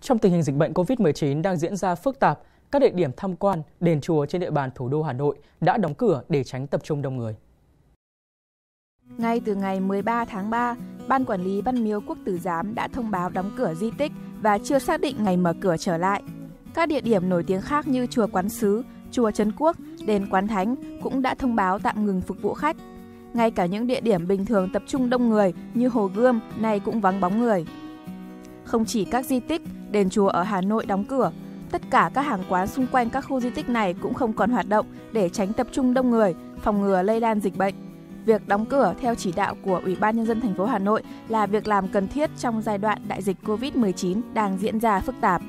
Trong tình hình dịch bệnh COVID-19 đang diễn ra phức tạp, các địa điểm tham quan, đền chùa trên địa bàn thủ đô Hà Nội đã đóng cửa để tránh tập trung đông người. Ngay từ ngày 13 tháng 3, Ban Quản lý Văn miếu Quốc Tử Giám đã thông báo đóng cửa di tích và chưa xác định ngày mở cửa trở lại. Các địa điểm nổi tiếng khác như Chùa Quán Sứ, Chùa Trấn Quốc, Đền Quán Thánh cũng đã thông báo tạm ngừng phục vụ khách. Ngay cả những địa điểm bình thường tập trung đông người như Hồ Gươm này cũng vắng bóng người. Không chỉ các di tích, đền chùa ở Hà Nội đóng cửa, tất cả các hàng quán xung quanh các khu di tích này cũng không còn hoạt động để tránh tập trung đông người, phòng ngừa lây lan dịch bệnh. Việc đóng cửa theo chỉ đạo của Ủy ban nhân dân thành phố Hà Nội là việc làm cần thiết trong giai đoạn đại dịch Covid-19 đang diễn ra phức tạp.